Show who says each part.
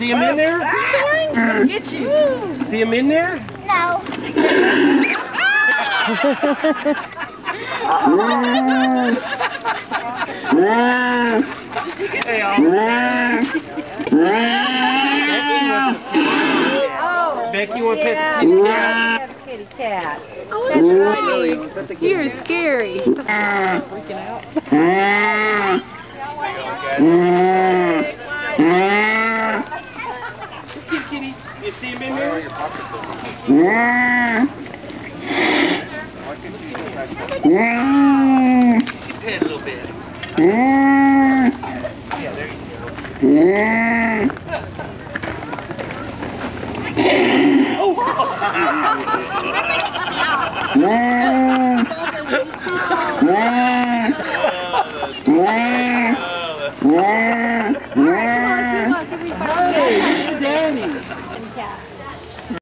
Speaker 1: See him in there?
Speaker 2: Get you.
Speaker 1: See him in there?
Speaker 3: No.
Speaker 2: Oh.
Speaker 1: Becky, you want to pet kitty cat?
Speaker 2: Oh, that's a kitty cat.
Speaker 4: That's You're scary.
Speaker 1: Kitty, kitty. You see him in there? Pet a little bit. Yeah, there you go.
Speaker 3: Yeah.